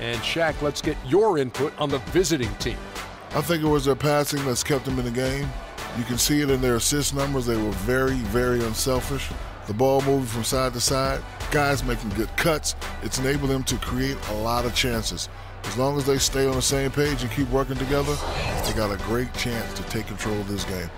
And Shaq, let's get your input on the visiting team. I think it was their passing that's kept them in the game. You can see it in their assist numbers. They were very, very unselfish. The ball moving from side to side, guys making good cuts. It's enabled them to create a lot of chances. As long as they stay on the same page and keep working together, they got a great chance to take control of this game.